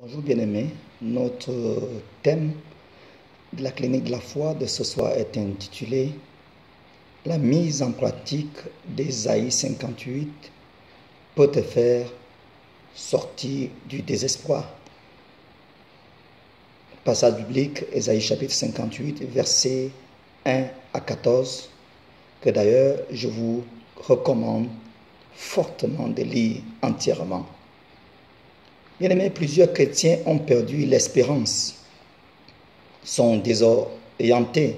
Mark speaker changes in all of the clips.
Speaker 1: Bonjour bien-aimés, notre thème de la clinique de la foi de ce soir est intitulé La mise en pratique d'Ésaïe 58 peut te faire sortir du désespoir. Passage biblique, Ésaïe chapitre 58, versets 1 à 14, que d'ailleurs je vous recommande fortement de lire entièrement. Bien aimé, plusieurs chrétiens ont perdu l'espérance, sont désorientés,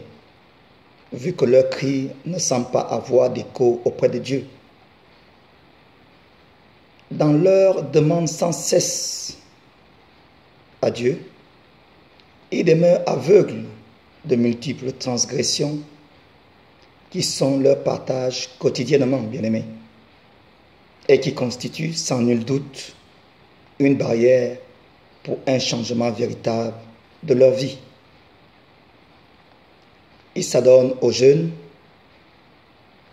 Speaker 1: vu que leur cri ne semble pas avoir d'écho auprès de Dieu. Dans leur demande sans cesse à Dieu, ils demeurent aveugles de multiples transgressions qui sont leur partage quotidiennement, bien aimé, et qui constituent sans nul doute une barrière pour un changement véritable de leur vie. Ils s'adonnent au jeûne,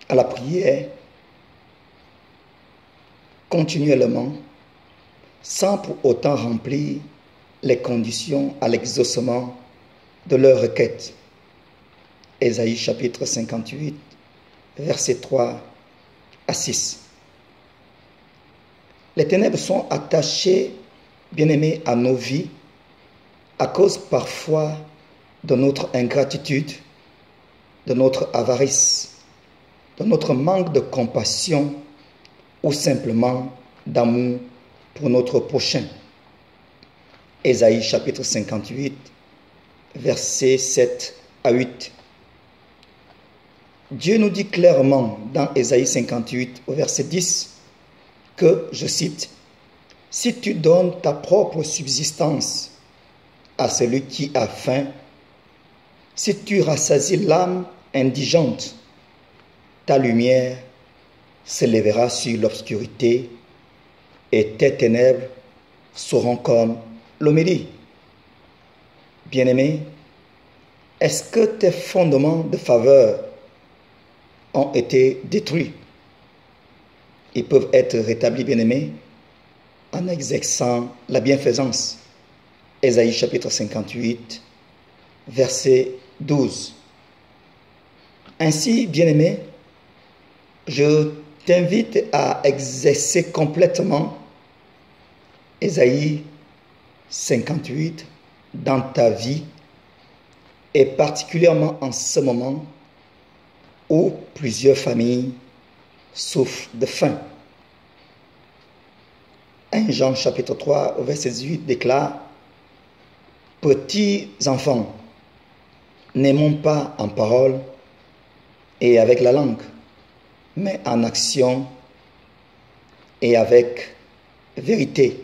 Speaker 1: à la prière, continuellement, sans pour autant remplir les conditions à l'exaucement de leur requête. Ésaïe chapitre 58, versets 3 à 6. Les ténèbres sont attachées, bien-aimés, à nos vies à cause parfois de notre ingratitude, de notre avarice, de notre manque de compassion ou simplement d'amour pour notre prochain. Ésaïe chapitre 58, versets 7 à 8. Dieu nous dit clairement dans Ésaïe 58 au verset 10 que, je cite, Si tu donnes ta propre subsistance à celui qui a faim, si tu rassasies l'âme indigente, ta lumière s'élèvera sur l'obscurité et tes ténèbres seront comme l'homélie. Bien-aimé, est-ce que tes fondements de faveur ont été détruits? Ils peuvent être rétablis, bien-aimé, en exerçant la bienfaisance. Ésaïe chapitre 58, verset 12. Ainsi, bien-aimé, je t'invite à exercer complètement Ésaïe 58 dans ta vie et particulièrement en ce moment où plusieurs familles souffrent de faim. 1 Jean chapitre 3 verset 18 déclare Petits enfants, n'aimons pas en parole et avec la langue, mais en action et avec vérité.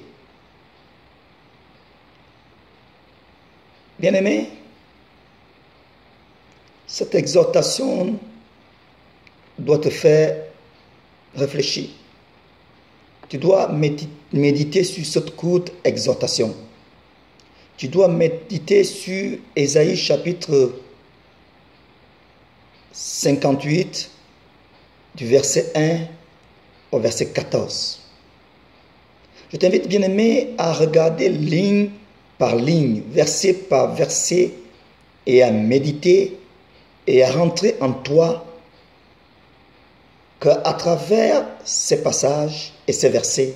Speaker 1: Bien-aimé, cette exhortation doit te faire réfléchir. Tu dois méditer sur cette courte exhortation. Tu dois méditer sur Ésaïe chapitre 58 du verset 1 au verset 14. Je t'invite bien aimé à regarder ligne par ligne, verset par verset, et à méditer et à rentrer en toi qu'à travers ces passages et ces versets,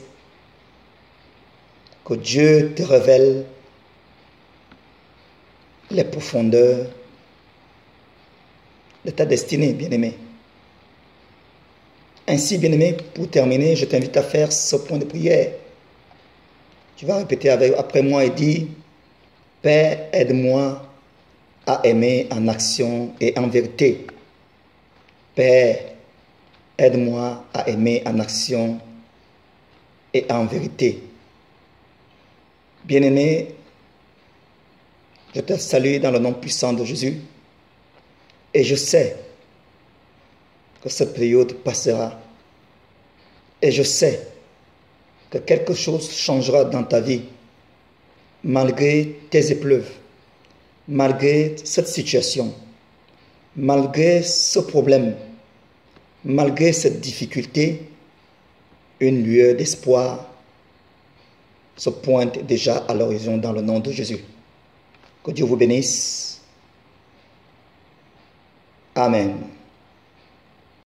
Speaker 1: que Dieu te révèle les profondeurs de ta destinée, bien-aimé. Ainsi, bien-aimé, pour terminer, je t'invite à faire ce point de prière. Tu vas répéter avec, après moi et dire, Père, aide-moi à aimer en action et en vérité. Père, aide-moi à aimer en action et en vérité. Bien-aimé, je te salue dans le nom puissant de Jésus et je sais que cette période passera et je sais que quelque chose changera dans ta vie malgré tes épreuves, malgré cette situation, malgré ce problème, malgré cette difficulté, une lueur d'espoir se pointe déjà à l'horizon dans le nom de Jésus. Que Dieu vous bénisse. Amen.